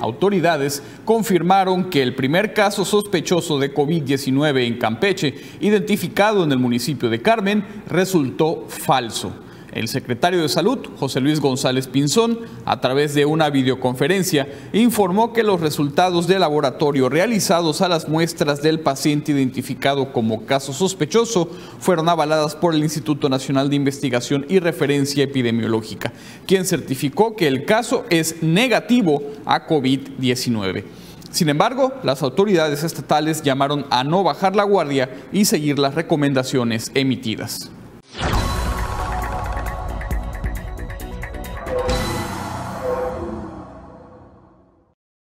Autoridades confirmaron que el primer caso sospechoso de COVID-19 en Campeche, identificado en el municipio de Carmen, resultó falso. El secretario de Salud, José Luis González Pinzón, a través de una videoconferencia, informó que los resultados de laboratorio realizados a las muestras del paciente identificado como caso sospechoso fueron avaladas por el Instituto Nacional de Investigación y Referencia Epidemiológica, quien certificó que el caso es negativo a COVID-19. Sin embargo, las autoridades estatales llamaron a no bajar la guardia y seguir las recomendaciones emitidas. Thank you.